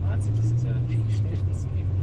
Wahnsinn, das ist ja echt schnell das geht.